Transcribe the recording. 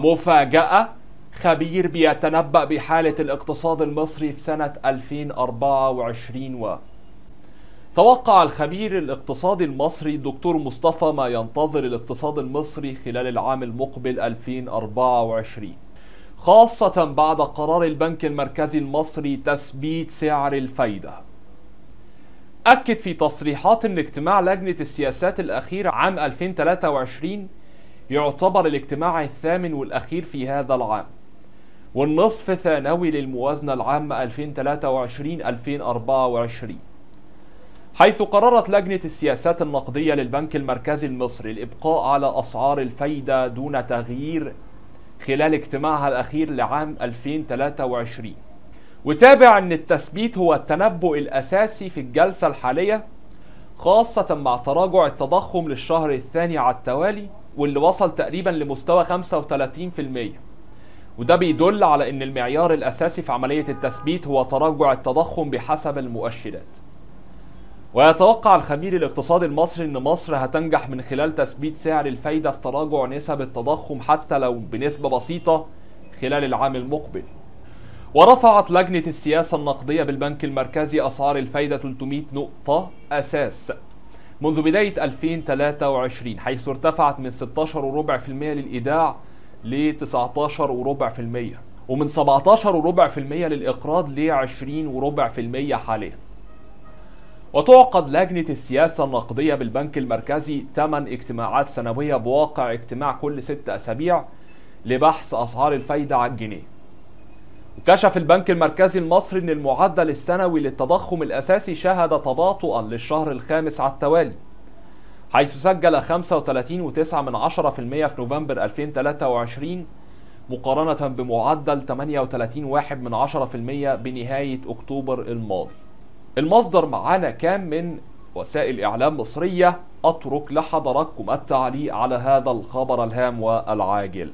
مفاجأة. خبير بيتنبأ بحالة الاقتصاد المصري في سنة 2024 و توقع الخبير الاقتصادي المصري الدكتور مصطفى ما ينتظر الاقتصاد المصري خلال العام المقبل 2024 خاصة بعد قرار البنك المركزي المصري تثبيت سعر الفايدة. أكد في تصريحات ان اجتماع لجنة السياسات الأخير عام 2023 يعتبر الاجتماع الثامن والأخير في هذا العام. والنصف ثانوي للموازنة العامة 2023-2024 حيث قررت لجنة السياسات النقدية للبنك المركزي المصري الإبقاء على أسعار الفايدة دون تغيير خلال اجتماعها الأخير لعام 2023 وتابع أن التثبيت هو التنبؤ الأساسي في الجلسة الحالية خاصة مع تراجع التضخم للشهر الثاني على التوالي واللي وصل تقريبا لمستوى 35% وده بيدل على إن المعيار الأساسي في عملية التثبيت هو تراجع التضخم بحسب المؤشرات. ويتوقع الخبير الاقتصادي المصري إن مصر هتنجح من خلال تثبيت سعر الفايدة في تراجع نسب التضخم حتى لو بنسبة بسيطة خلال العام المقبل. ورفعت لجنة السياسة النقدية بالبنك المركزي أسعار الفايدة 300 نقطة أساس. منذ بداية 2023 حيث ارتفعت من 16.4% للإيداع ل 19.4% ومن 17.4% للإقراض ل 20.4% حاليا. وتعقد لجنة السياسة النقدية بالبنك المركزي 8 اجتماعات سنوية بواقع اجتماع كل 6 أسابيع لبحث أسعار الفايدة على الجنيه وكشف البنك المركزي المصري إن المعدل السنوي للتضخم الأساسي شهد تباطؤا للشهر الخامس على التوالي حيث سجل 35.9% في نوفمبر 2023 مقارنة بمعدل 38.1% بنهاية أكتوبر الماضي. المصدر معانا كان من وسائل إعلام مصرية. أترك لحضراتكم التعليق على هذا الخبر الهام والعاجل.